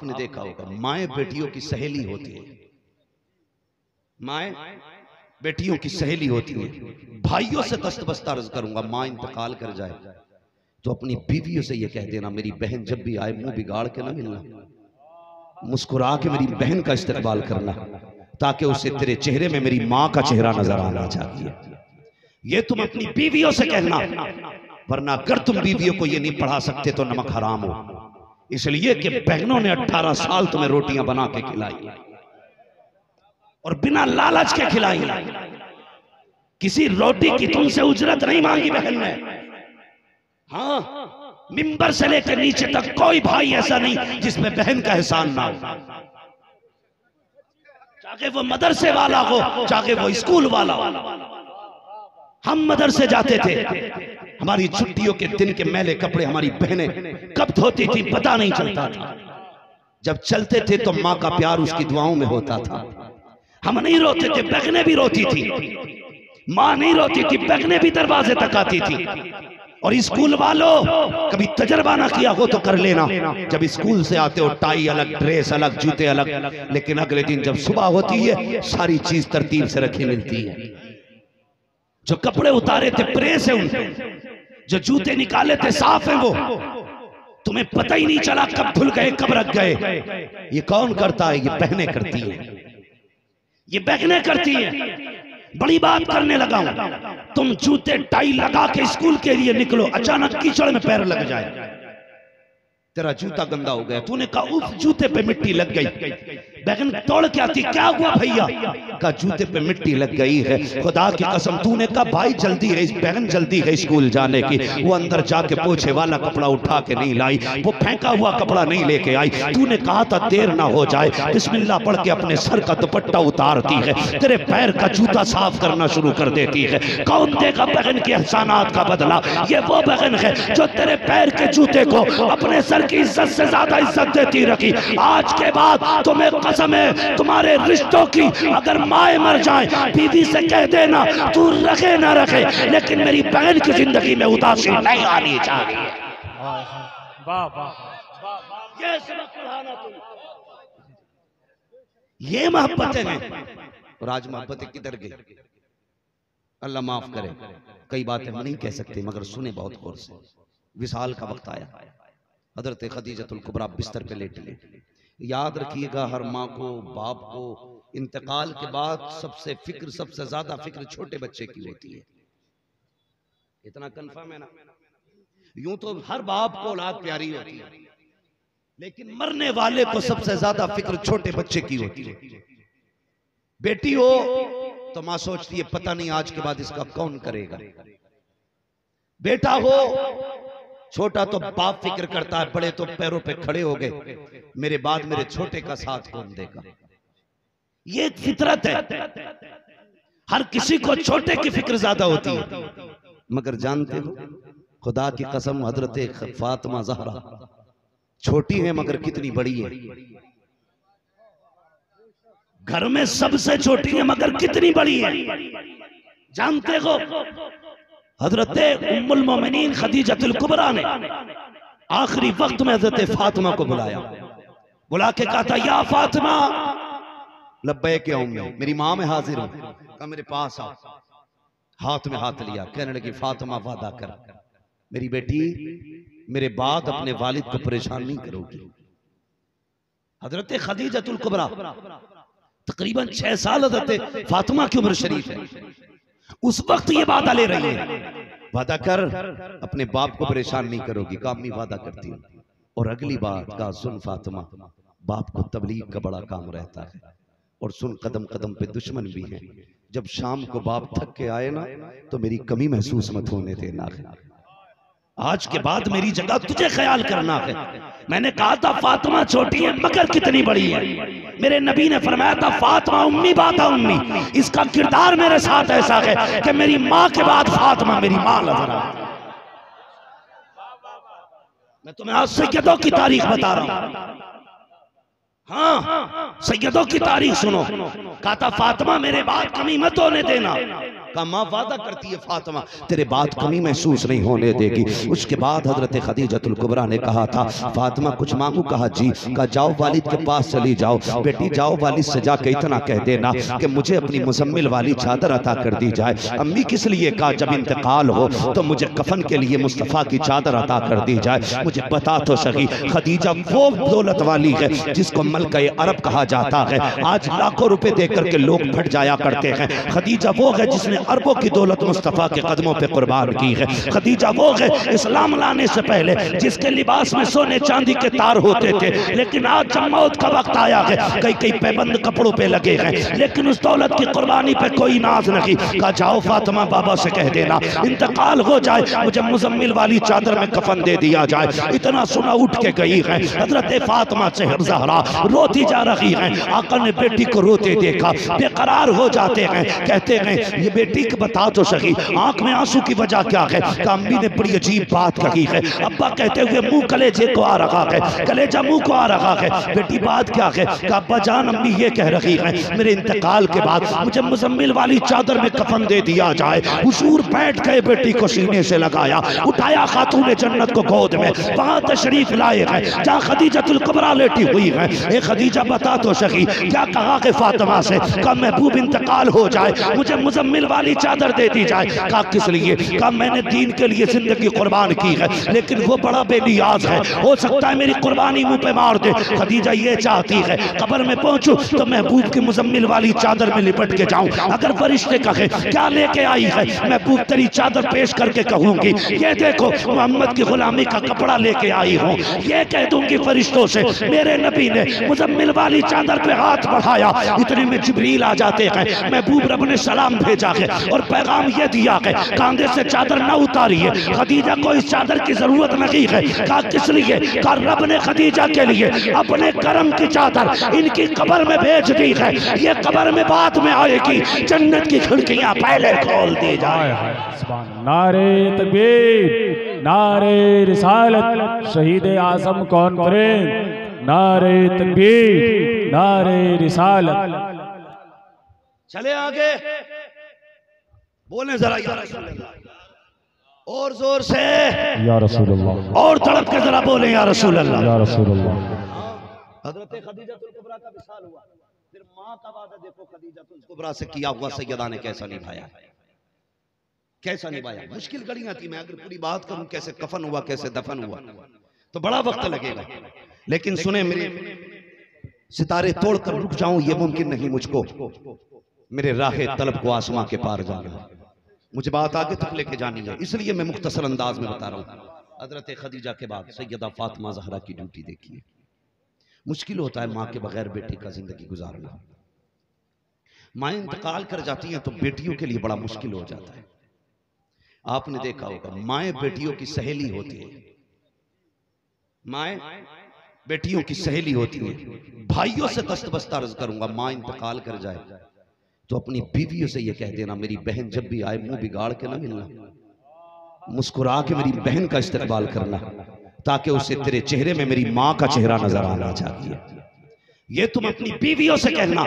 आपने देखा होगा माए बेटियों की सहेली होती है। माए बेटियों की सहेली होती है। भाइयों से दस्त बस्ता अर्ज़ करूँगा माँ इंतकाल कर जाए। तो अपनी बीवियों से ये कह देना मेरी बहन जब भी आए मुँह बिगाड़ के ना मिलना। मुस्कुरा के मेरी बहन का इस्तेमाल करना ताकि उसे तेरे चेहरे में मेरी माँ का चेहरा नज़र आना चाहिए ये तुम अपनी बीवियों से कहना वरना अगर तुम बीवियों को ये नहीं पढ़ा सकते तो नमक हराम हो। इसलिए कि बहनों ने 18 साल तुम्हें रोटियाँ बना के खिलाई। और बिना लालच के खिलाई। किसी रोटी की तुमसे उजरत नहीं मांगी बहन ने। हाँ मिंबर से लेकर नीचे तक कोई भाई ऐसा नहीं जिसमें बहन का एहसान ना हो। चाहे वो मदरसे वाला हो चाहे वो स्कूल वाला हो। हम मदरसे जाते थे। हमारी छुट्टियों के दिन के मैले कपड़े हमारी बहनें कब धोती थी पता नहीं चलता था। जब चलते थे तो माँ का प्यार उसकी दुआओं में होता था। हम नहीं रोते थे, बहनें भी रोती थी। माँ नहीं रोती थी, बहनें भी दरवाजे तक आती थी। और स्कूल वालों, कभी तजर्बा ना किया हो तो कर लेना। जब स्कूल से आते हो, टाई अलग, ड्रेस अलग, जूते अलग। लेकिन अगले दिन जब सुबह होती है, सारी चीज़ तरतीब से रखी मिलती है। जो कपड़े उतारे थे, प्रेस है उनके जो जूते निकाले थे, साफ़ है वो। तुम्हें पता ही नहीं चला कब धुल गए, कब रख गए। ये कौन करता है? ये पहने करती है। ये बहने करती है। बड़ी बात करने लगा हूँ। तुम जूते, टाई लगा के स्कूल के लिए निकलो। अचानक कीचड़ में पैर लग जाए। तेरा जूता गंदा हो गया। तूने कहा उफ जूते पे मिट्टी लग गई। बैगन तोड़ के आती क्या हुआ भैया? का जूते पे मिट्टी लग गई है। खुदा की कसम तूने कहा भाई जल्दी है बहन जल्दी है स्कूल जाने की। वो अंदर जाके पोछे वाला कपड़ा उठा के नहीं लाई वो फेंका हुआ कपड़ा नहीं लेके आई। तूने कहा था देर ना हो जाए। बिस्मिल्लाह पढ़ के अपने सर का दुपट्टा उतारती है। तेरे पैर का जूता साफ़ करना शुरू कर देती है कौन देगा बहन के एहसानात का बदला ये वो बहन है जो तेरे पैर के जूते को अपने सर की इज़्ज़त से ज़्यादा इज़्ज़त देती रखी। आज के बाद तुम्हें कसम है तुम्हारे रिश्तों की अगर माए मर जाए बीवी से कह देना तू रखे ना रखे लेकिन मेरी बहन की ज़िंदगी में उदासी नहीं आनी चाहिए। वाह वाह ये मोहब्बतें हैं। और आज मोहब्बतें किधर गई? अल्लाह माफ़ करे। कई बातें हम नहीं कह सकते मगर सुने बहुत गौर से। विशाल का वक्त आया। हज़रत खदीजतुल कुबरा बिस्तर पे लेट ले याद रखिएगा हर माँ को बाप को इंतकाल के बाद सबसे फ़िक्र सबसे ज़्यादा फ़िक्र छोटे बच्चे की होती है। इतना कंफर्म है ना? यूँ तो हर बाप को औलाद प्यारी होती है। लेकिन मरने वाले को सबसे ज़्यादा फ़िक्र छोटे बच्चे की होती है। बेटी हो तो माँ सोचती है पता नहीं आज के बाद इसका कौन करेगा। बेटा हो छोटा तो बाप फ़िक्र करता है बड़े तो पैरों पे खड़े हो गए। मेरे बाद मेरे छोटे का साथ कौन देगा? ये एक फितरत है। हर किसी को छोटे की फ़िक्र ज़्यादा होती है। मगर जानते हो खुदा की कसम हज़रत फातिमा जहरा छोटी है मगर कितनी बड़ी है। घर में सबसे छोटी है मगर कितनी बड़ी है जानते हो। हज़रत उम्मुल मोमिनीन खदीजतुल कुबरा ने आखिरी वक्त में हज़रत फातिमा को बुलाया। बुला के कहा था, या फातिमा लब्बे के उम्मी, मेरी माँ में हाजिर हूँ। कहा, मेरे पास आओ। हाथ में हाथ लिया। कहने लगी, फातिमा, वादा कर। मेरी बेटी, मेरे बाद अपने वालिद को परेशान नहीं करोगी। हज़रत खदीजतुल कुबरा, तकरीबन छह साल हज़रत फातिमा की उम्र शरीफ है। उस वक्त ये वादा ले रही है। वादा कर, अपने बाप को परेशान नहीं करोगी। कामी वादा करती हूँ। और अगली बात का सुन फातिमा, बाप को तबलीग का बड़ा काम रहता है। और सुन कदम कदम पे दुश्मन भी हैं। जब शाम को बाप थक के आए ना तो मेरी कमी महसूस मत होने देना। आज के बाद मेरी जगह तुझे ख्याल करना है। मैंने कहा था फातिमा छोटी है मगर कितनी बड़ी है। मेरे नबी ने फरमाया था फातिमा उम्मी बाता उम्मी। इसका किरदार मेरे साथ ऐसा है कि मेरी माँ के बाद फातिमा मेरी माँ नज़र आती मैं तुम्हें आज सैयदों की तारीख बता रहा हूँ। हाँ। सैयदों की तारीख सुनो। कहा था फातिमा मेरे बाद कमी मत होने देना। का माँ वादा करती है फातिमा तेरे बात कमी महसूस नहीं होने देगी। उसके बाद हज़रत खदीजतुल कुबरा ने कहा था फातिमा कुछ मांगू कहा जी का जाओ वालिद के पास चली जाओ। बेटी जाओ वालिद से जाके इतना कह देना कि मुझे अपनी मुजम्मिल वाली चादर अता कर दी जाए। अम्मी किस लिए कहा जब इंतकाल हो तो मुझे कफन के लिए मुस्तफ़ा की चादर अता कर दी जाए। मुझे बता तो सही खदीजा वो दौलत वाली है जिसको मलक अरब कहा जाता है। आज लाखों रुपए दे करके लोग फट जाया करते हैं खदीजा वो है जिसने अरबों की दौलत मुस्तफ़ा के कदमों पर कुर्बान की है। खदीजा वो है, इस्लाम लाने से पहले, जिसके लिबास में सोने चांदी के तार होते थे, लेकिन आज जब मौत का वक्त आया है कई कई पैबंद कपड़ों पे लगे हैं, लेकिन उस दौलत की कुर्बानी पे कोई नाज नहीं। कहा, जाओ फातिमा बाबा से कह देना, इंतकाल हो जाए, मुझे मुजम्मिल वाली चादर में कफन दे दिया जाए। इतना सुना उठ के गई है, हज़रत फातिमा से जहरा, रोती जा रही है। आका ने बेटी को रोते देखा, बेकरार हो जाते हैं, कहते हैं, ये को बता तो सही आँख में आँसू की वजह क्या है? अम्मी ने बड़ी अजीब बात कही है। अब्बा कहते हुए मुँह कलेजे को आ रहा है, कलेजा मुँह को आ रहा है। बेटी, बात क्या है? अब्बा जान अम्मी ये कह रही है, मेरे इंतकाल के बाद मुझे मुजम्मिल वाली चादर में कफन दे दिया जाए। हुजूर बैठ गए बेटी को सीने से लगाया, उठाया खातून जन्नत को गोद में। वहाँ तशरीफ़ लाए हैं, जहाँ खदीजतुल कुबरा लेटी हुई है। ए खदीजा, बता तो सही क्या कहा कि फातिमा से? कब महबूब इंतकाल हो जाए, मुझे मुजम्मिल वाली चादर दे दी जाए। कहा, किस लिए? कहा, मैंने दीन के लिए ज़िंदगी कुर्बान की है, लेकिन वो बड़ा बेनियाज है। हो सकता है मेरी कुर्बानी मुँह पे मार दे। खदीजा ये चाहती है, कब्र में पहुंचू तो महबूब की मुजम्मिल वाली चादर में लिपट के जाऊँ। अगर फरिश्ते कहे, क्या लेके आई है? महबूब तेरी चादर पेश करके कहूँगी, ये देखो, मोहम्मद की गुलामी का कपड़ा लेके आई हूँ। ये कह दूँगी फरिश्तों से, मेरे नबी ने मुजम्मिल वाली चादर पे हाथ बढ़ाया। इतने में जिब्रील आ जाते हैं। महबूब रब ने सलाम भेजा है। और पैगाम ये दिया है कांधे से चादर न उतारिए। खदीजा को इस चादर की ज़रूरत नहीं है। कहा किस लिए? कहा रब ने खदीजा के लिए अपने करम की चादर इनकी कब्र में भेज दी है। ये कब्र में बाद में आएगी। जन्नत की खिड़कियाँ पहले खोल दी जाए। नारे तकबीर नारे रिसालत शहीद आज़म कॉन्फ्रेंस नारे तकबीर नारे रिसालत। चले आगे। बोले जरा या रसूल अल्लाह। और ज़ोर से। या रसूल अल्लाह और तड़प के जरा बोले या रसूल अल्लाह या रसूल अल्लाह हज़रत खदीजतुल कुबरा का विशाल हुआ। फिर माँ का वादा देखो खदीजतुल कुबरा से किया हुआ सैयदा ने कैसा निभाया? कैसा निभाया? मुश्किल घड़ियाँ थी मैं अगर पूरी बात करूँ कैसे कफन हुआ कैसे दफन हुआ? तो बड़ा वक्त लगेगा। लेकिन सुने मेरे सितारे तोड़कर रुक जाऊँ ये मुमकिन नहीं मुझको। मेरे राह तलब को आसमां के पार जाना है। मुझे बात आगे तक लेके जानी है। इसलिए मैं मुख्तसर अंदाज में बता रहा हूँ। हज़रत खदीजा के बाद सैयदा फातिमा जहरा की ड्यूटी देखिए मुश्किल होता है माँ के बगैर बेटी का ज़िंदगी गुजारना। माँ इंतकाल कर जाती हैं तो बेटियों के लिए बड़ा मुश्किल हो जाता है। आपने देखा होगा माए बेटियों की सहेली होती है। माए बेटियों की सहेली होती है। भाइयों से दस्त बस्ता अर्ज़ करूँगा, माँ इंतकाल कर जाए। तो अपनी बीवियों से ये कह देना मेरी बहन जब भी आए मुँह बिगाड़ के ना मिलना। मुस्कुरा के मेरी बहन का इस्तेमाल करना ताकि उसे तेरे चेहरे में मेरी माँ का चेहरा नज़र आना चाहिए ये तुम अपनी बीवियों से कहना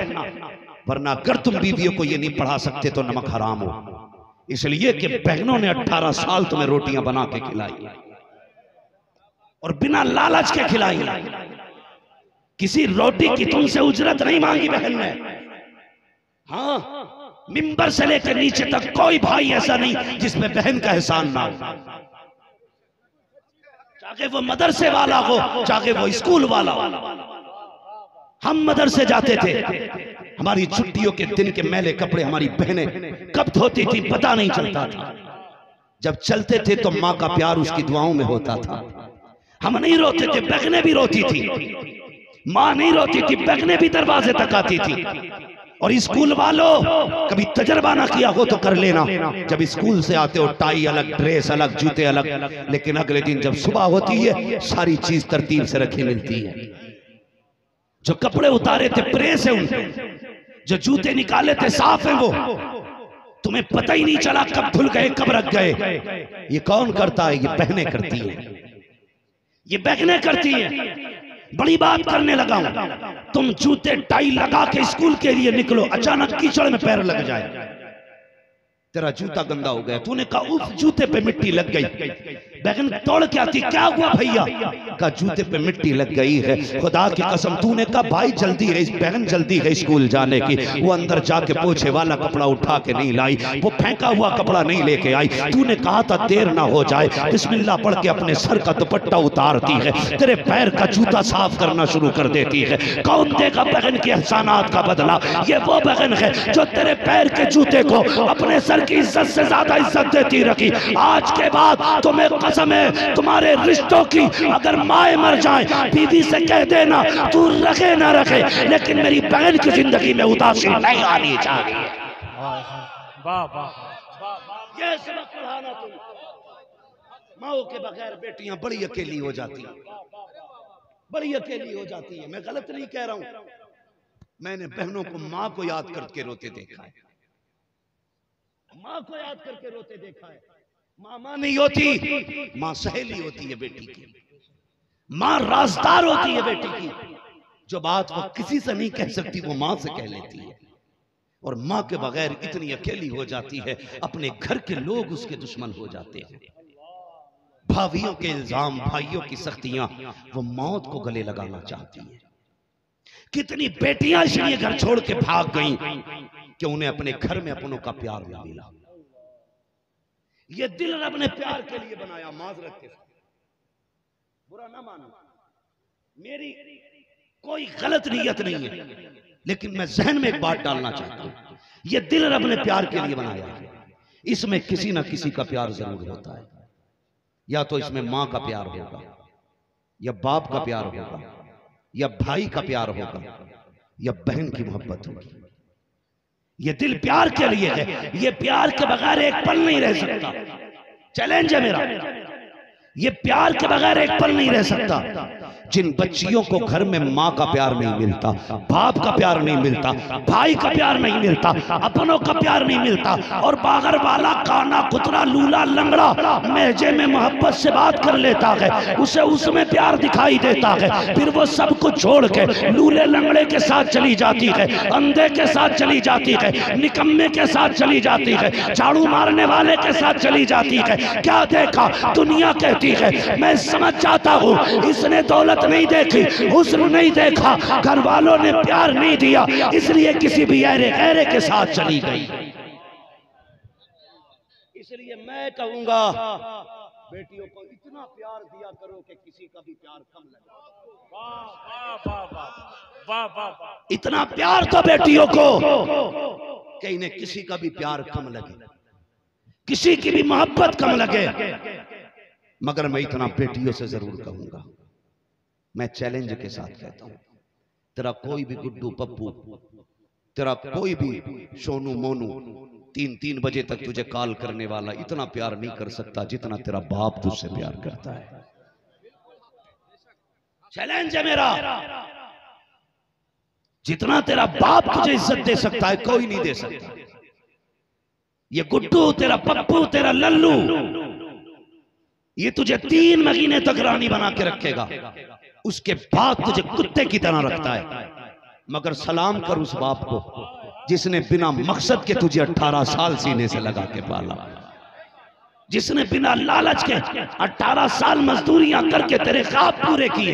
वरना अगर तुम बीवियों को ये नहीं पढ़ा सकते तो नमक हराम हो। इसलिए कि बहनों ने 18 साल तुम्हें रोटियाँ बना के खिलाई। और बिना लालच के खिलाई। किसी रोटी की तुमसे उजरत नहीं मांगी बहन ने हाँ मिंबर से लेकर नीचे तक कोई भाई ऐसा नहीं जिसमें बहन का एहसान ना हो। चाहे वो मदरसे वाला हो चाहे वो स्कूल वाला हो। हम मदरसे जाते थे। हमारी छुट्टियों के दिन के मैले कपड़े हमारी बहनें कब धोती थी पता नहीं चलता था। जब चलते थे तो माँ का प्यार उसकी दुआओं में होता था। हम नहीं रोते थे, बहनें भी रोती थी। माँ नहीं रोती थी, बहनें भी दरवाजे तक आती थी। और स्कूल वालों कभी तजर्बा ना किया हो तो कर लेना। जब स्कूल से आते हो टाई अलग ड्रेस अलग जूते अलग लेकिन अगले दिन जब सुबह होती है सारी चीज़ तरतीब से रखी मिलती है। जो कपड़े उतारे थे प्रेस है उनके जो जूते निकाले थे साफ़ है वो। तुम्हें पता ही नहीं चला कब धुल गए कब रख गए। ये कौन करता है? ये बहनें करती है। ये बहनें करती है। बड़ी बात करने लगा हूँ। तुम जूते, टाई लगा के स्कूल के लिए निकलो, अचानक कीचड़ में पैर लग जाए। तेरा जूता गंदा हो गया। तूने कहा उस जूते पे मिट्टी लग गई। बहन दौड़ के आती, क्या हुआ भैया? का जूते पे मिट्टी लग गई है। खुदा की कसम, तूने कहा भाई जल्दी है बहन जल्दी है स्कूल जाने की? वो अंदर जाके पोछे वाला कपड़ा उठा के नहीं लाई, वो फेंका हुआ कपड़ा नहीं लेके आई। तूने कहा था देर ना हो जाए। बिस्मिल्लाह पढ़ के अपने सर का दुपट्टा उतारती है, तेरे पैर का जूता साफ़ करना शुरू कर देती है। कौन देगा बहन के एहसानात का बदला? ये वो बहन है जो तेरे पैर के जूते को अपने सर की इज़्ज़त से ज़्यादा इज़्ज़त देती रखी। आज के बाद तुम्हें कसम है तुम्हारे रिश्तों की अगर माए मर जाए, बीवी से कह देना, तू रखे ना रखे, लेकिन मेरी बहन की ज़िंदगी में उदासी नहीं आनी चाहिए। माओ के बगैर बेटियाँ बड़ी अकेली हो जाती हैं। बड़ी अकेली हो जाती है। मैं गलत नहीं कह रहा हूँ। मैंने बहनों को माँ को याद करके रोते देखा है। माँ को याद करके रोते देखा है। माँ माँ नहीं होती, माँ सहेली होती है बेटी की। माँ राजदार होती है बेटी की। जो बात वो किसी से नहीं कह सकती, वो माँ से कह लेती है। और माँ के बगैर इतनी अकेली हो जाती है, अपने घर के लोग उसके दुश्मन हो जाते हैं। भावियों के इल्ज़ाम, भाइयों की सख्तियाँ, वो मौत को गले लगाना चाहती है। कितनी बेटियाँ इसलिए घर छोड़ के भाग गईं कि उन्हें अपने घर में अपनों का प्यार ना मिला। ये दिल रब ने प्यार के लिए बनाया माजरत के बुरा ना मानो। मेरी कोई गलत नीयत नहीं है, लेकिन मैं जहन में एक बात डालना चाहता हूँ। ये दिल रब ने प्यार के लिए बनाया है। इसमें किसी ना किसी का प्यार ज़रूर होता है। या तो इसमें माँ का प्यार होगा, या बाप का प्यार होगा, या भाई का प्यार होगा, या बहन की मोहब्बत होगी। ये दिल प्यार के लिए है। ये प्यार के बगैर एक पल नहीं रह सकता। चैलेंज है मेरा। ये प्यार के बगैर एक पल नहीं रह सकता। जिन बच्चियों को घर में माँ का प्यार नहीं मिलता, बाप का प्यार नहीं मिलता, भाई का प्यार नहीं मिलता, अपनों का प्यार नहीं मिलता, और बागर वाला काना, कुतरा, लूला, लंगड़ा, महजे में मोहब्बत से बात कर लेता है, उसे उसमें प्यार दिखाई देता है, फिर वो सब कुछ छोड़ के लूले, लंगड़े के साथ चली जाती है, अंधे के साथ चली जाती है, निकम्मे के साथ चली जाती है, झाड़ू मारने वाले के साथ चली जाती है, क्या देखा? दुनिया कहती है, मैं समझ जाता हूँ, इसने दौलत नहीं देखी हुस्न नहीं देखा घर वालों ने प्यार नहीं दिया इसलिए किसी भी ऐरे ऐरे के साथ चली गई। इसलिए मैं कहूँगा बेटियों को इतना प्यार दिया करो कि किसी का भी प्यार कम लगे। वाह वाह इतना प्यार तो बेटियों को कि इन्हें किसी का भी प्यार कम लगे। किसी की भी मोहब्बत कम लगे। मगर मैं इतना बेटियों से ज़रूर कहूँगा मैं चैलेंज के साथ कहता हूँ। तेरा कोई भी गुड्डू पप्पू तेरा कोई भी सोनू मोनू तीन तीन बजे तक तुझे कॉल करने वाला इतना प्यार नहीं कर सकता जितना तेरा बाप तुझसे प्यार करता है। चैलेंज है। मेरा। जितना तेरा बाप तुझे इज़्ज़त दे सकता है कोई नहीं दे सकता। ये गुड्डू तेरा पप्पू तेरा लल्लू ये तुझे तीन महीने तक रानी बना के रखेगा। उसके बाद तुझे कुत्ते की तरह रखता है। मगर सलाम कर उस बाप को, जिसने बिना मकसद के तुझे 18 साल सीने से लगा के पाला। जिसने बिना लालच के 18 साल मजदूरियाँ करके तेरे ख्वाब पूरे किए,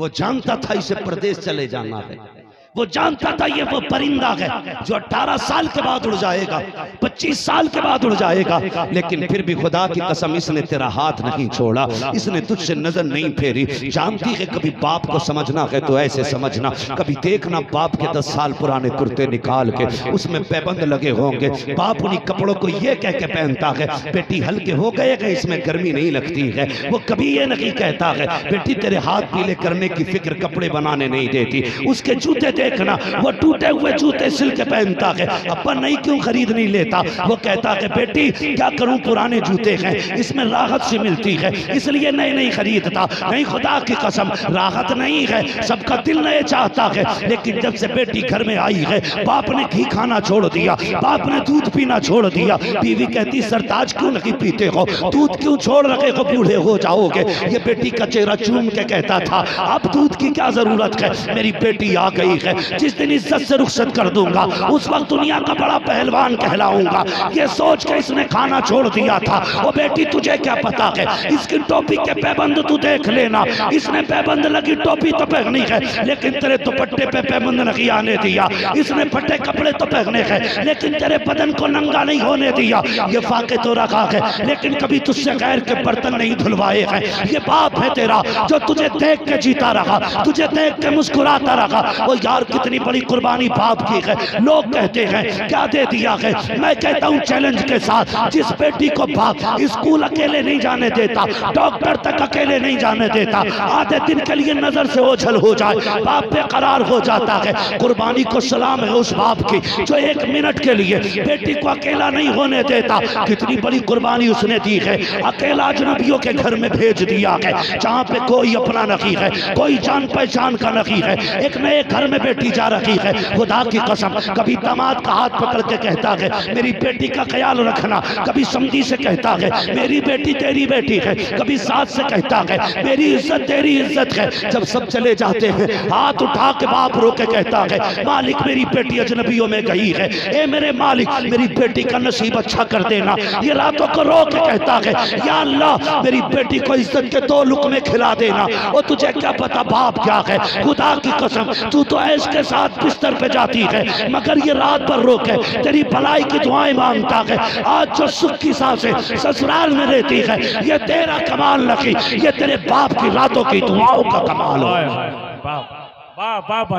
वो जानता था इसे प्रदेश चले जाना है। वो जानता था ये वो परिंदा है, जो 18 साल के बाद उड़ जाएगा 25 साल के बाद उड़ जाएगा। लेकिन फिर भी खुदा की कसम, इसने तेरा हाथ नहीं छोड़ा, इसने तुझसे नज़र नहीं फेरी। जानती है कभी बाप को समझना है तो ऐसे समझना। कभी देखना बाप के दस साल पुराने कुर्ते निकाल के, उसमें पैबंद लगे होंगे। बाप उन्हीं कपड़ों को ये कह के पहनता है, बेटी हल्के हो गए गए इसमें गर्मी नहीं लगती है। वो कभी ये नहीं कहता है, बेटी तेरे हाथ पीले करने की फ़िक्र कपड़े बनाने नहीं देती। उसके जूते देखना, वो टूटे हुए जूते सिल के पहनता है। अब्बा नहीं क्यों खरीद नहीं लेता? वो कहता है, बेटी, क्या करूँ? पुराने जूते हैं, इसमें राहत से मिलती है, इसलिए नए नहीं खरीदता। नहीं, खुदा की कसम, राहत नहीं है, सबका दिल नए चाहता है। लेकिन जब से बेटी घर में आई है, बाप ने घी खाना छोड़ दिया, बाप ने दूध पीना छोड़ दिया। बीवी कहती, सरताज क्यों नहीं पीते हो? दूध क्यों छोड़ रखे हो? बूढ़े हो जाओगे। ये बेटी का चेहरा चूम के कहता था, अब दूध की क्या ज़रूरत है? मेरी बेटी आ गई है जिस दिन इज़्ज़त से रुखसत कर दूँगा, उस वक्त दुनिया का बड़ा पहलवान कहलाऊँगा। ये सोच के इसने खाना छोड़ दिया था। वो बेटी, तुझे क्या पता है? इसकी टोपी के पैबंद तू देख लेना। इसने पैबंद लगी टोपी तो पहनी है, लेकिन तेरे दुपट्टे पे पैबंद नहीं आने दिया। इसने फटे कपड़े तो पहने हैं, लेकिन तेरे बदन को नंगा नहीं होने दिया। ये फाके तो रखा है, लेकिन कभी तुझसे गैर के बर्तन नहीं धुलवाए हैं। ये बाप है तेरा, जो तुझे देख के जीता रहा, तुझे देख के मुस्कुराता रहा। वो यार कितनी बड़ी कुर्बानी बाप की है। लोग कहते हैं, क्या दे दिया है? मैं कहता हूँ चैलेंज के साथ, जिस बेटी को बाप स्कूल अकेले नहीं जाने देता डॉक्टर तक अकेले नहीं जाने देता, आधे दिन के लिए नज़र से ओझल हो जाए, बाप बेकरार हो जाता है। कुर्बानी को सलाम है उस बाप की, जो एक मिनट के लिए बेटी को अकेला नहीं होने देता। कितनी बड़ी कुर्बानी उसने दी है, अकेला अजनबियों के घर में भेज दिया है, जहाँ पे कोई अपना नहीं है, कोई जान पहचान का नहीं है। एक नए घर में बेटी जा रही है। खुदा की कसम, कभी दामाद का हाथ पकड़ के कहता है, मेरी बेटी का ख्याल रखना। कभी समझी से कहता है, मेरी बेटी तेरी बेटी है। कभी सास से कहता है, मेरी इज़्ज़त तेरी इज़्ज़त है। जब सब चले जाते हैं, हाथ उठा के बाप रो के कहता है, मालिक मेरी बेटी अजनबियों में गई है। ए मेरे मालिक, मेरी बेटी का नसीब अच्छा कर देना। ये रातों को रो के कहता है, या अल्लाह, मेरी बेटी को इज़्ज़त के दो लुकमे खिला देना। और तुझे क्या पता बाप क्या है? खुदा की कसम, तू तो ऐश के साथ बिस्तर पे जाती है, मगर ये रात भर रोक है, तेरी भलाई की दुआएँ माँगता है। आज जो सुख की साँसें ससुराल में रहती है, ये तेरा कमाल नहीं, ये तेरे बाप की रातों की दुआओं का कमाल हो।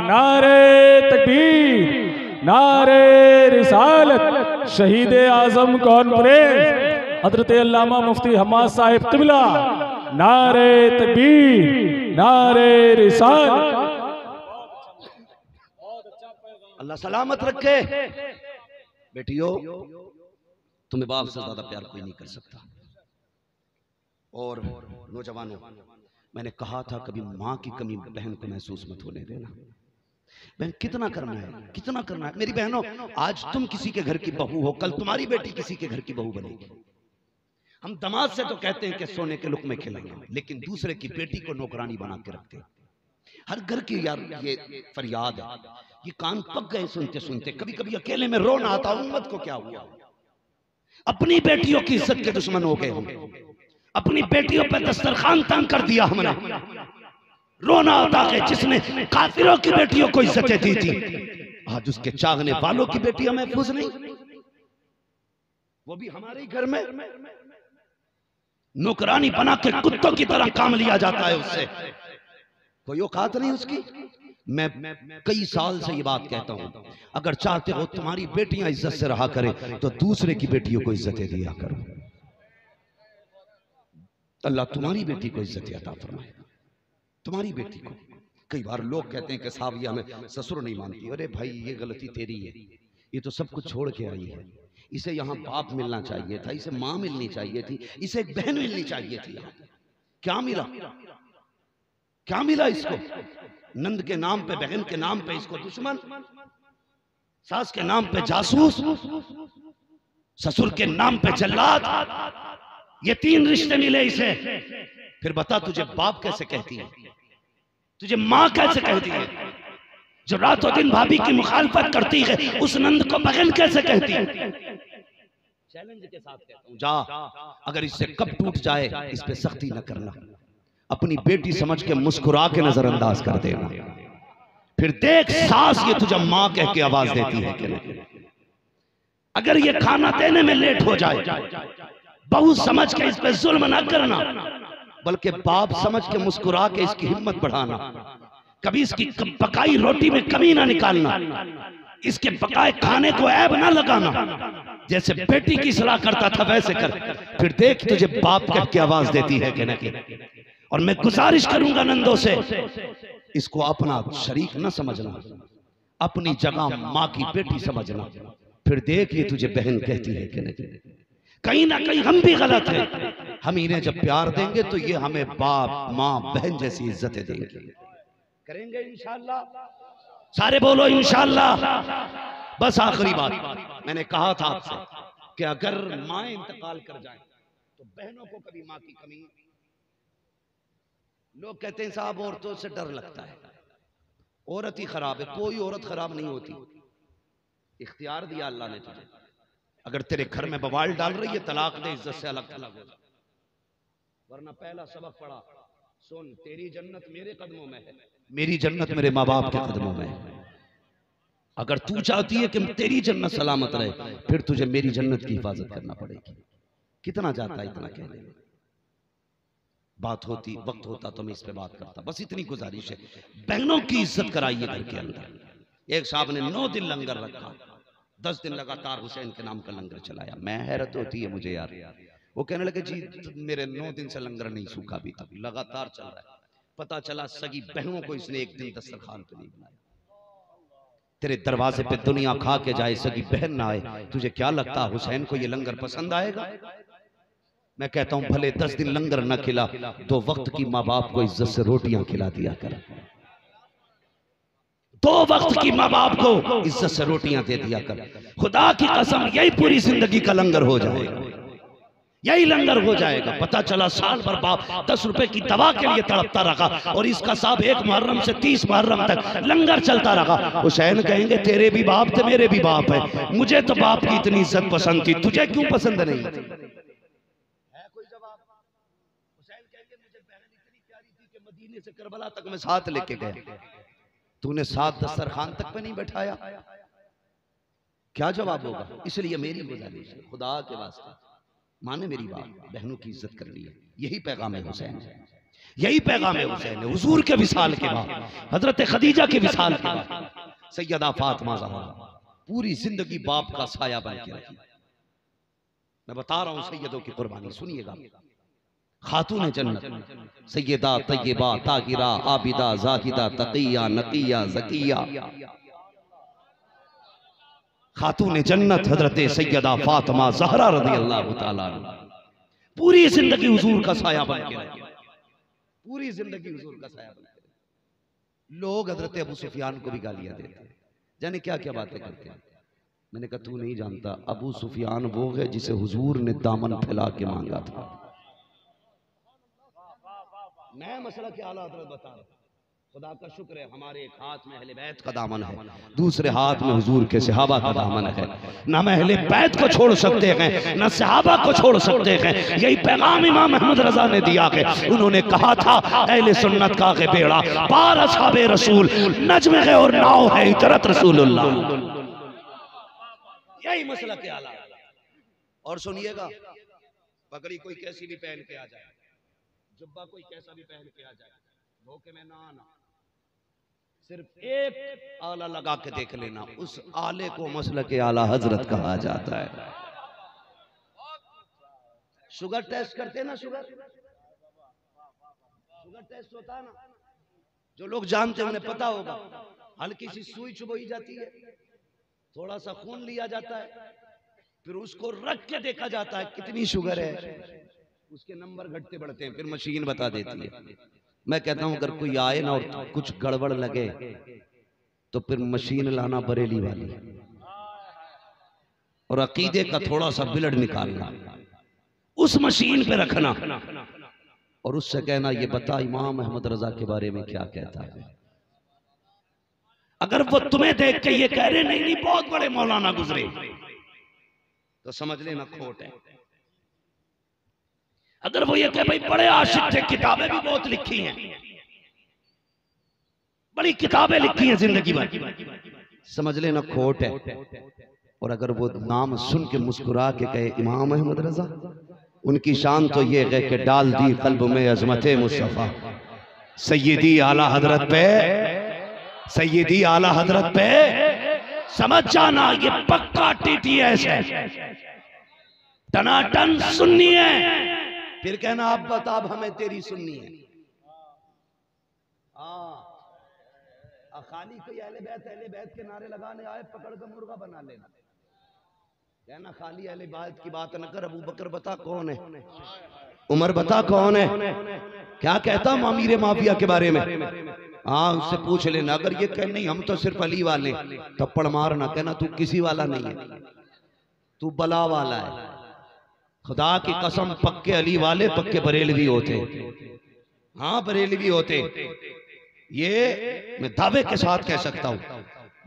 नारे तकबीर, नारे रिसालत, शहीद आज़म कॉन्फ्रेंस, हज़रत अल्लामा मुफ्ती हमाद साहिब किबला, नारे तकबीर, नारे रिसालत। अल्लाह सलामत रखे। बेटियों, तुम्हें बाप से ज़्यादा प्यार कोई नहीं कर सकता। और नौजवानों, मैंने कहा था कभी माँ की कमी बहन को महसूस मत होने देना। बहन, कितना करना है? कितना करना है? मेरी बहनों, आज तुम किसी के घर की बहू हो, कल तुम्हारी बेटी किसी के घर की बहू बनेगी। हम दमाद से तो कहते हैं कि सोने के लुक में खिलाएँगे, लेकिन दूसरे की बेटी को नौकरानी बना के रखते हैं। हर घर की यार, ये फरियाद है। ये कान पक गए सुनते सुनते। कभी कभी अकेले में रोना आता, उम्मत को क्या हुआ? अपनी बेटियों की इज़्ज़त के दुश्मन हो गए हम। अपनी बेटियों पर दस्तरखान तंग कर दिया हमने। रोना आता है जिसने काफिरों की बेटियों को इज्जतें दी थी। आज उसके चाहने वालों की बेटियाँ महफूज नहीं। वो भी हमारे घर में। नौकरानी बना के कुत्तों की तरह काम लिया जाता है उससे। कोई औकात नहीं उसकी। मैं कई साल से ये बात कहता हूँ। अगर चाहते हो तुम्हारी बेटियाँ इज़्ज़त से रहा करें तो दूसरे की बेटियों को इज्जतें दिया करो। अल्लाह तुम्हारी बेटी को इज़्ज़त अता फरमाए। तुम्हारी बेटी को। कई बार लोग कहते हैं कि साविया हमें ससुर नहीं मानती। अरे भाई, ये गलती तेरी है। ये तो सब कुछ छोड़ के आई है। इसे यहाँ बाप मिलना चाहिए था, इसे माँ मिलनी चाहिए थी, इसे एक बहन मिलनी चाहिए थी क्या मिला? क्या मिला इसको? नंद के नाम पे बहन के नाम पे इसको दुश्मन सास के नाम पे जासूस ससुर के नाम पे जल्लाद। ये तीन रिश्ते मिले इसे। फिर बता तुझे बाप कैसे कहती है? तुझे माँ कैसे कहती है? जो रातों दिन भाभी की मुखालफत करती है उस नंद को बहन कैसे कहती है? चैलेंज के साथ कहता हूँ। जा अगर इससे कब टूट जाए इस पे सख्ती न करना। अपनी बेटी समझ के मुस्कुरा के नजरअंदाज कर देना। फिर देख सास ये तुझे माँ कह के आवाज़ देती है कि नहीं। अगर ये खाना देने में लेट हो जाए बहू समझ के इस पे जुल्म ना करना बल्कि बाप समझ के मुस्कुरा के इसकी हिम्मत बढ़ाना। कभी इसकी पकाई रोटी में कमी ना निकालना। इसके पकाए खाने को ऐब ना लगाना। जैसे बेटी की सलाह करता था वैसे कर। फिर देख तुझे बाप कह के आवाज़ देती है कि नहीं। और मैं गुजारिश करूँगा नंदो से। इसको अपना शरीक न समझना। अपनी जगह माँ की बेटी समझना। फिर देख ये तुझे बहन कहती है कि नहीं। कहीं ना कहीं हम भी गलत हैं। हम इन्हें जब प्यार देंगे तो ये हमें बाप माँ बहन जैसी इज्जतें देंगे। करेंगे इंशाल्लाह। सारे बोलो इंशाल्लाह। बस आखिरी बात। मैंने कहा था आपसे कि अगर माँ इंतकाल कर जाए तो बहनों को कभी माँ की कमी लोग कहते हैं, साहब, औरतों से डर लगता है। औरत ही खराब है, कोई औरत खराब नहीं होती। इख्तियार दिया अल्लाह ने तुझे। अगर तेरे घर में बवाल डाल रही है, तलाक दे, इज़्ज़त से अलग थलग हो वरना पहला सबक पड़ा सुन, तेरी जन्नत मेरे कदमों में है। मेरी जन्नत मेरे माँ बाप के कदमों में है। अगर तू चाहती है कि तेरी जन्नत सलामत रहे, फिर तुझे मेरी जन्नत की हिफाजत करना पड़ेगी। कितना जाता है इतना कहने में। बात होती वक्त होता तो मैं इस पे बात करता। बस इतनी गुजारिश है। बहनों की इज़्ज़त कराइए घर के अंदर। एक साहब ने नौ दिन लंगर रखा। दस दिन लगातार हुसैन के नाम का लंगर चलाया। मैं हैरत होती है मुझे यार। वो कहने लगे जी मेरे नौ दिन से लंगर नहीं सूखा भी तक। लगातार चल रहा है। पता चला सगी बहनों को इसने एक दिन दस्तरखान पे नहीं बनाया। तेरे दरवाजे पे दुनिया खा के जाए सगी बहन ना आए। तुझे क्या लगता हुसैन को ये लंगर पसंद आएगा? मैं कहता हूँ भले दस दिन लंगर न खिला तो वक्त की माँ बाप को इज़्ज़त से रोटियाँ खिला दिया कर। दो वक्त की माँ बाप को इज़्ज़त से रोटियाँ दे दिया कर। खुदा की कसम यही पूरी ज़िंदगी का लंगर हो जाएगा। यही लंगर हो जाएगा। पता चला साल भर बाप दस रुपए की दवा के लिए तड़पता रखा और इसका साहब एक मुहर्रम से तीस मुहर्रम तक लंगर चलता रहा। हुसैन कहेंगे तेरे भी बाप थे मेरे भी बाप है। मुझे तो बाप की इतनी इज़्ज़त पसंद थी। तुझे क्यों पसंद नहीं है कोई जवाब हुसैन कहेंगे मुझे बहन इतनी प्यारी थी कि मदीने से करबला तक मैं साथ लेके गए तूने साथ दस्तरखान तक पे नहीं बैठाया। क्या जवाब होगा? इसलिए मेरी गुजारिश है, खुदा के वास्ते। माने मेरी बात, बहनों की इज़्ज़त करनी है। यही पैगाम है हुसैन। यही पैगाम है हुसैन है हुजूर के विसाल के बाद, हज़रत खदीजा के विसाल के बाद, सैयदा फातिमा जहरा पूरी ज़िंदगी बाप का साया बन के रखी। मैं बता रहा हूँ, सैयदों की कुर्बानी सुनिएगा। खातून जन्नत। सैयदा, तैयबा, तागिरा, आबिदा जाहिदा तकिया नकिया जकिया। खातून जन्नत हज़रत सैयदा फातिमा जहरा रदी अल्लाह तआला पूरी ज़िंदगी हुजूर का साया बन के पूरी ज़िंदगी हुजूर का साया बन रही। लोग हज़रत अबू सुफियान को भी गालियाँ देते जाने क्या क्या बातें करते हैं? मैंने कहा, तू नहीं जानता, अबू सुफियान वो है जिसे हुजूर ने दामन फैला के मांगा था। मैं मसला क्या आला हज़रत बता रहा खुदा का शुक्र है, हमारे एक हाथ में अहले बैत का दामन है, दूसरे हाथ में हुजूर के का दामन है। ना अहले बैत को छोड़ सकते हैं, ना को छोड़ सकते हैं। यही पैगाम इमाम अहमद रजा ने दिया है उन्होंने कहा था, अहले सुन्नत का के बेड़ा रसूल, नजम है और नाव है इतरत रसूलुल्लाह। यही मसला के आला और सुनिएगा कोई कैसी भी पहन के आ जाए। जुब्बा कोई कैसा भी पहन के आ जाए। धोखे में ना आना सिर्फ़ एक आला लगा के देख लेना उस आले को मसल के आला हज़रत कहा जाता है। शुगर टेस्ट करते ना शुगर? शुगर टेस्ट होता है ना। जो लोग जानते हैं उन्हें पता होगा। हल्की सी सुई चुबोई जाती है। थोड़ा सा खून लिया जाता है। फिर उसको रख के देखा जाता है कितनी शुगर है। उसके नंबर घटते बढ़ते हैं फिर मशीन बता देती है। मैं कहता हूँ अगर कोई आए ना और कुछ गड़बड़ लगे तो फिर मशीन लाना बरेली वाली। और अकीदे का थोड़ा सा बिलड निकालना। उस मशीन पे रखना। और उससे कहना ये बता इमाम अहमद रजा के बारे में क्या कहता है? अगर वो तुम्हें देख के ये कह रहे नहीं नहीं बहुत बड़े मौलाना गुजरे। तो समझ लेना खोट है। अगर वो ये कहे, भाई, बड़े आशिक थे, किताबें भी बहुत लिखी हैं। बड़ी किताबें लिखी हैं ज़िंदगी भर। समझ लेना खोट है। और अगर वो नाम सुन के मुस्कुरा के कहे, इमाम अहमद रजा, उनकी शान तो ये है कि डाल दी कल्ब में अजमत मुस्तफ़ा। सैयदी आला हज़रत पे, सैयदी आला हज़रत पे, समझ जाना, ये पक्का टीटीएस है। टनाटन सुननी है। फिर कहना, अब बता, अब हमें तेरी सुननी है। हाँ। खाली कोई अहले बैत अहले बैत के नारे लगाने आए, पकड़ कर मुर्गा बना लेना। कहना, खाली अहले बैत की बात न कर, अबू बकर बता कौन है? उमर बता कौन है? क्या कहता हूँ अमीर माफिया के बारे में? हाँ उससे पूछ लेना, अगर ये कह, नहीं, हम तो सिर्फ़ अली वाले थप्पड़ मारना, कहना, तू किसी वाला नहीं है। तू बला वाला है। खुदा की कसम पक्के अली वाले पक्के बरेलवी होते। हाँ बरेलवी होते। ये मैं दावे के साथ कह सकता हूँ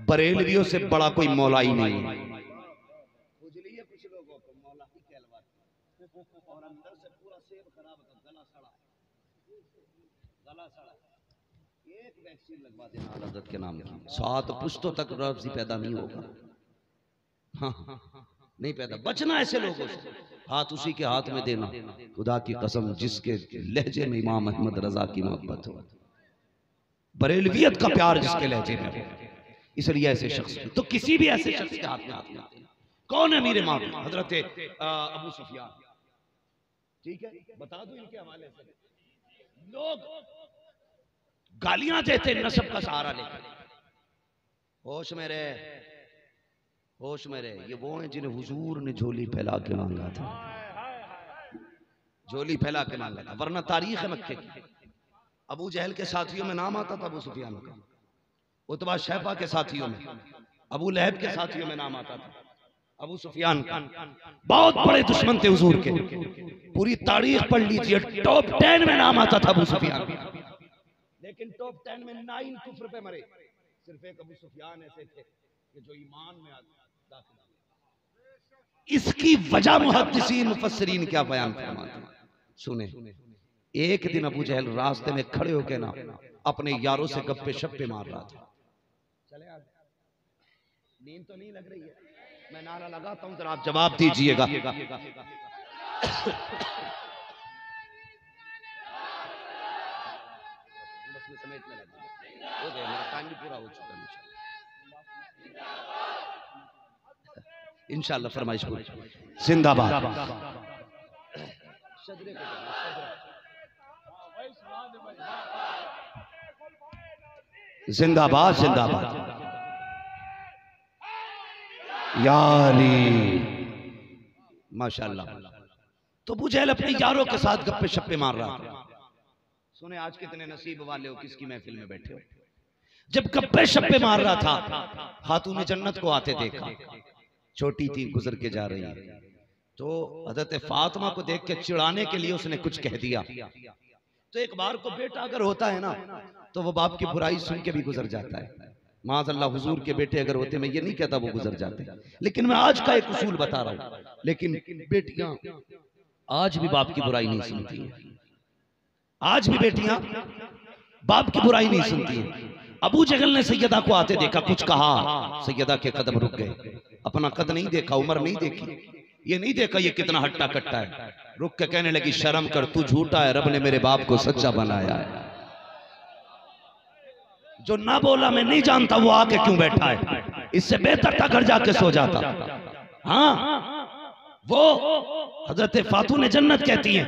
बरेलवियों से बड़ा कोई मौला ही नहीं है। सात पुश्तों तक रफ्जी पैदा नहीं होगा। हाँ, हाँ। नहीं पैदा। बचना ऐसे लोगों से। हाथ उसी के हाथ में देना। खुदा की कसम जिसके लहजे में इमाम अहमद रजा की मोहब्बत हो। बरेलवियत का प्यार जिसके लहजे में हो। इसलिए ऐसे शख्स तो किसी भी ऐसे शख्स के हाथ में हाथ में कौन है मेरे माँ हज़रत अबू सुफियान। ठीक है? बता दो इनके हवाले से। लोग गालियाँ देते नसब का सहारा लेकर। होश में रहे। होश में रहे। ये वो हैं जिन्हें हुजूर ने झोली फैला के मांगा था। झोली फैला के मांगा था। वरना तारीख है मक्के की। अबू जहल के साथियों में नाम आता था अबू सुफियान का। उतबा शैफा के साथियों में, अबू लहब के साथियों में नाम आता था। अबू सुफियान का। बहुत बड़े दुश्मन थे हुजूर के। पूरी तारीख पढ़ लीजिए। टॉप टेन में नाम आता था अबू सुफियान लेकिन टॉप टेन में नाइन कुफर पे मरे। सिर्फ़ एक अबू सुफियान ऐसे थे कि जो ईमान में इसकी वजह मुहदसिन मुफसरीन क्या बयान फरमाते सुने एक दिन अबू जहल रास्ते में खड़े होके ना अपने यारों से गप्पे शप्पे मार रहा था। चले नींद तो नहीं लग रही है। मैं नारा लगाता हूँ जरा आप जवाब दीजिएगा। समेटने लगा। हो गया मेरा टाइम भी पूरा हो चुका है इंशाल्लाह फरमाइश जिंदाबाद। जिंदाबाद जिंदाबाद। यारी माशाल्लाह। तो बुझेल अपने यारों के साथ गप्पे शप्पे मार रहा था। सुने, आज कितने नसीब वाले हो किसकी महफिल में बैठे हो। जब गप्पे शप्पे मार रहा था खातून जन्नत को आते देखा। छोटी थी गुजर के जा रही है। तो हज़रत फातिमा को देख के चिड़ाने के लिए उसने कुछ कह दिया। तो एक बार को बेटा अगर होता है ना तो वो बाप की बुराई सुन के भी गुजर जाता है। माजल्ला हुजूर के बेटे अगर होते मैं ये नहीं कहता वो गुजर जाते। लेकिन मैं आज का एक उसूल बता रहा हूँ। लेकिन बेटियाँ आज भी बाप की बुराई नहीं सुनती है। आज भी बेटियाँ बाप की बुराई नहीं सुनती है। अबू जगल ने सैयदा को आते देखा, कुछ कहा, सैयदा के कदम रुक गए। अपना कद नहीं देखा, उम्र नहीं देखी। ये नहीं देखा ये कितना हट्टा कट्टा है। रुक के कहने लगी, शर्म कर, तू झूठा है, रब ने मेरे बाप को सच्चा बनाया। है जो ना बोला, मैं नहीं जानता, वो आके क्यों बैठा है? इससे बेहतर था घर जाके सो जाता। हाँ? वो हज़रत फातू ने जन्नत कहती है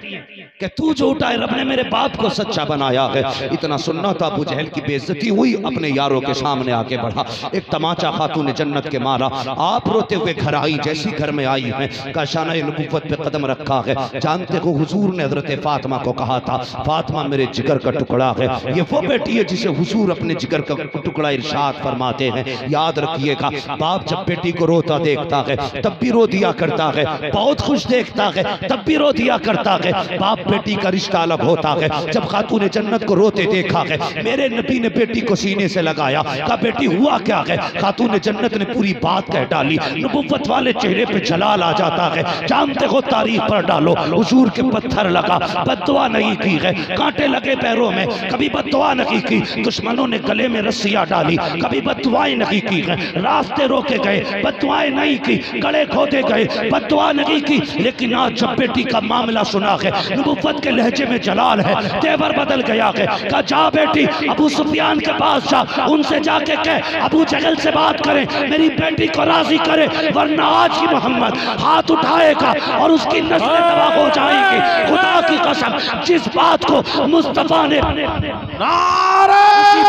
कि तू जो उठा है, रब ने मेरे बाप को सच्चा बनाया है। इतना सुनना था अबू जहल की बेइज्जती हुई, अपने यारों के सामने आके बढ़ा। एक तमाचा खातू ने जन्नत के मारा। आप रोते हुए घर आई, जैसी घर में आई है। का शाना नबूवत पे कदम रखा है। जानते हो, हुजूर ने हज़रत फातिमा को कहा था, फातिमा मेरे जिगर का टुकड़ा है। ये वो बेटी है जिसे हुजूर अपने जिगर का टुकड़ा इरशाद फरमाते हैं। याद रखिएगा, बाप जब बेटी को रोता देखता है, तब भी रो दिया करता है। बहुत खुश देखता है तब भी रो दिया करता है। बाप बेटी का रिश्ता अलग होता है। जब खातून जन्नत को रोते देखा है मेरे नबी ने बेटी को सीने से लगाया। कहा बेटी हुआ क्या है? खातून जन्नत ने पूरी बात कह डाली। नबुवत वाले चेहरे पे जलाल आ जाता है। जानते हो। तारीफ़ पर डालो। हुजूर के पत्थर लगा। बदुआ नहीं की है। कांटे लगे पैरों में। कभी बदुआ नहीं की। दुश्मनों ने गले में रस्सियाँ डाली। कभी बदुआएँ नहीं की है। रास्ते रोके गए। बदुआएँ नहीं की। गले खोदे गए। बदुआ नहीं की लेकिन आज जब बेटी का मामला सुना है नबुवत के लहजे में जलाल है तेवर बदल गया है कहा जा बेटी अबू सुफियान के पास जा उनसे जाके कह अबू जगल से बात करें मेरी बेटी को राज़ी करे वरना आज ही मोहम्मद हाथ उठाएगा और उसकी नस्लें तबाह हो जाएगी। खुदा की कसम जिस बात को मुस्तफ़ा ने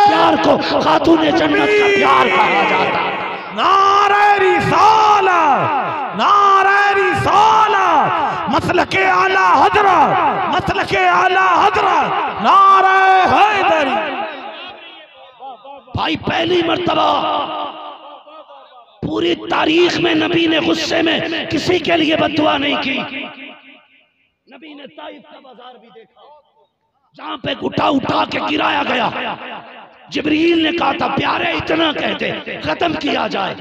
प्यार को खातून जन्नत का प्यार कहा जाता नारे रिसाला नारे रिसाला मसल के आला हज़रत मसल के आला हज़रत नारे हैदरी। भाई, पहली मर्तबा, पूरी तारीख में नबी ने गुस्से में किसी के लिए बदुआ नहीं की। नबी ने ताइफ का बाज़ार भी देखा, जहाँ पे उठा उठा के गिराया गया। जबरील ने कहा था, प्यारे, इतना कहते खत्म किया जाए।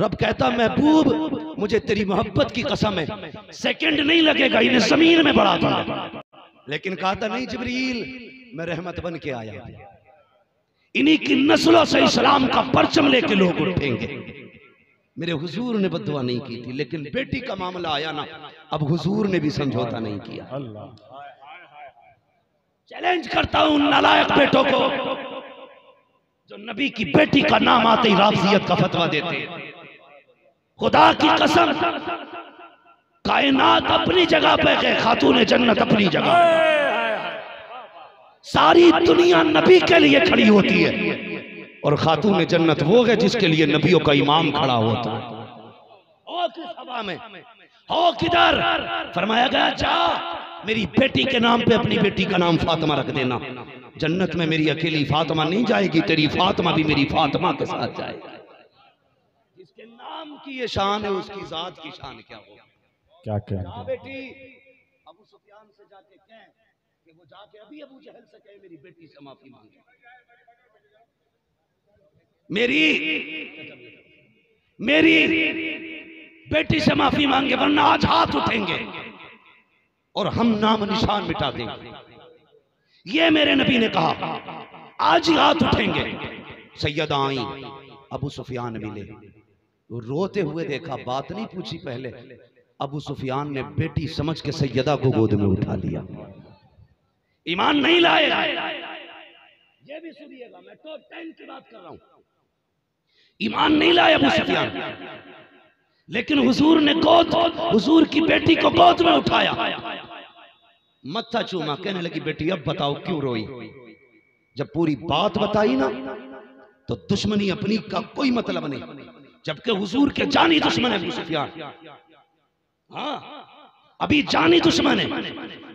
रब कहता, महबूब, मुझे तेरी मोहब्बत की कसम है। सेकंड नहीं लगेगा, इन्हें ज़मीन में बढ़ा दूँगा। लेकिन कहा था, नहीं जबरील, मैं रहमत बन के आया इन्हीं की नस्लों से इस्लाम का परचम लेके लोग उठेंगे। मेरे हुजूर ने बदवा नहीं की थी, लेकिन बेटी का मामला आया ना, अब हुजूर ने भी समझौता नहीं किया। चैलेंज करता हूँ नालायक बेटों को, जो नबी की बेटी का नाम आते ही राफजियत का फतवा देते हैं। खुदा की कसम कायनात अपनी जगह पे है खातून जन्नत अपनी जगह सारी दुनिया नबी के लिए खड़ी होती है। और खातून जन्नत वो है जिसके लिए नबियों का इमाम खड़ा होता है। हो हवा में हो किधर? फरमाया गया जा मेरी बेटी के नाम पे अपनी बेटी का नाम फातिमा रख देना। जन्नत में मेरी अकेली फातिमा नहीं जाएगी तेरी फातिमा भी मेरी फातिमा के साथ जाएगी। की ये शान है उसकी जात की शान क्या होगी क्या क्या हाँ बेटी अबू सुफियान से जाके कहें कि वो जाके अभी अबू जहल से कहे मेरी बेटी से माफ़ी मांगे। मेरी मेरी बेटी से माफ़ी मांगे वरना आज हाथ उठेंगे और हम नाम निशान मिटा देंगे। ये मेरे नबी ने कहा आज ही हाथ उठेंगे। सैयद आई अबू सुफियान मिले। रोते हुए देखा बात नहीं पूछी पहले। अबू सुफियान ने बेटी समझ के सैयदा को गोद में उठा लिया। ईमान नहीं लाए। ये भी सुनिएगा मैं टॉप टेन की बात कर रहा हूँ। ईमान नहीं लाए अबू सुफियान। लेकिन हुजूर ने गोद हुजूर की बेटी को गोद में उठाया। मत्था चूमा कहने लगी बेटी अब बताओ क्यों रोई? जब पूरी बात बताई ना तो दुश्मनी अपनी का कोई मतलब नहीं। जबकि हुजूर के जानी दुश्मन है सुफियान। हाँ अभी जानी दुश्मन है।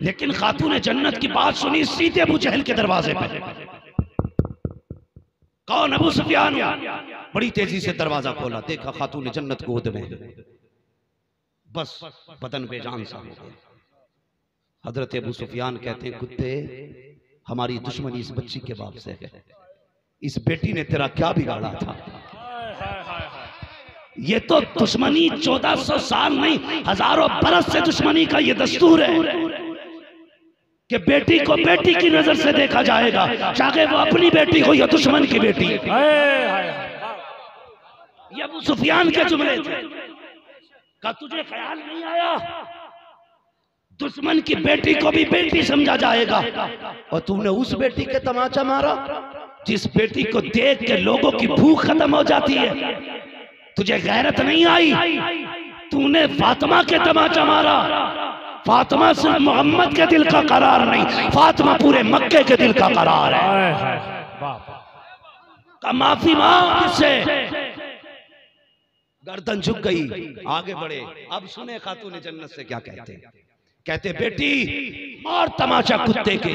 लेकिन खातून जन्नत की बात सुनी सीधे अबू जहल के दरवाजे पर कौन अबू सुफियान बड़ी तेज़ी से दरवाज़ा खोला, देखा खातून जन्नत गोद में। बस, बदन बेजान सा हो गया। हज़रत अबू सुफियान कहते हैं, कुत्ते, हमारी दुश्मनी इस बच्ची के बाप से है। इस बेटी ने तेरा क्या बिगाड़ा था? ये तो दुश्मनी चौदह सौ साल नहीं, हज़ारों बरस से दुश्मनी का ये दस्तूर है कि बेटी को बेटी की नज़र से देखा जाएगा चाहे वो अपनी बेटी हो या दुश्मन की बेटी। ये अबू सुफियान के जुमले थे। का तुझे ख्याल नहीं आया? दुश्मन की बेटी को भी बेटी समझा जाएगा। और तुमने उस बेटी के तमाचा मारा, जिस बेटी को देख के लोगों की भूख खत्म हो जाती है। तुझे गैरत नहीं आई। तूने फातिमा के तमाचा मारा। फातिमा सिर्फ़ मोहम्मद के दिल का करार नहीं फातिमा पूरे मक्के के दिल का करार है। का माफ़ी मांग से गर्दन झुक गई। आगे बढ़े। अब सुने खातून जन्नत से क्या कहते हैं। कहते बेटी मार तमाचा कुत्ते के।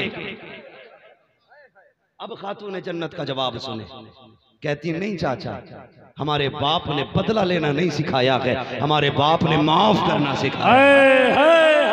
अब खातून जन्नत का जवाब सुने। कहती नहीं चाचा हमारे बाप ने बदला लेना नहीं सिखाया है। हमारे बाप ने माफ़ करना सिखाया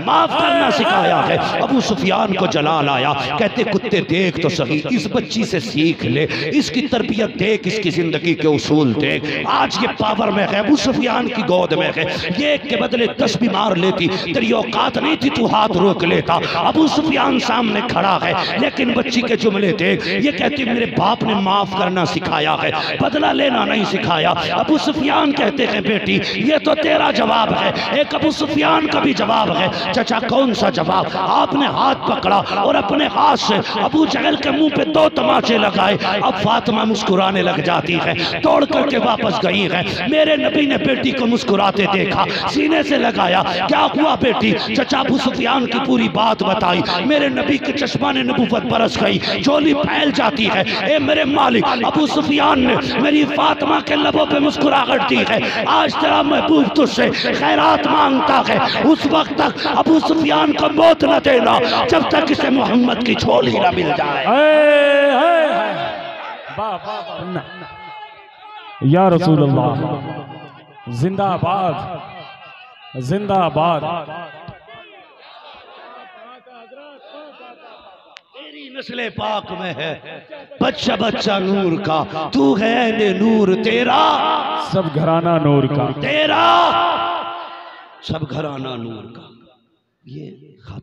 माफ़ करना सिखाया है। अबू सुफियान को जलाल आया। कहते कुत्ते देख तो सही इस बच्ची से सीख ले इसकी तरबियत देख इसकी ज़िंदगी के उसूल देख। आज ये पावर में है अबू सुफियान की गोद में है। ये एक के बदले दस भी मार लेती तेरी औकात नहीं थी तू हाथ रोक लेता। अबू सुफियान सामने खड़ा है लेकिन बच्ची के जुमले देख ये कहती मेरे बाप ने माफ़ करना सिखाया है बदला लेना नहीं सिखाया। अबू सुफियान कहते हैं बेटी ये तो तेरा जवाब है। एक अबू सुफियान का भी जवाब है। चचा, कौन सा जवाब? आपने हाथ पकड़ा और अपने हाथ से अबू जहल के मुँह पे दो तमाचे लगाए। अब फातिमा मुस्कुराने लग जाती है, दौड़ करके वापस गई है। मेरे नबी ने बेटी को मुस्कुराते देखा, सीने से लगाया, क्या हुआ बेटी? चचा, अबू सुफियान की पूरी बात बताई। मेरे नबी के चश्मा ने नबूवत बरस गई चोली फैल जाती है। ए मेरे मालिक, अबू सुफियान ने मेरी फातिमा के लबों पे मुस्कुराहट दी है। आज तेरा महबूब तुझसे खैरात माँगता है। उस वक्त तक अबू सुफियान को मौत न देना जब तक इसे मोहम्मद की छोली न मिल जाए। या रसूल अल्लाह जिंदाबाद जिंदाबाद। तेरी नस्ल पाक में है बच्चा बच्चा नूर का तू है ने नूर तेरा। सब घराना नूर का। तेरा सब घराना नूर का। ये खातून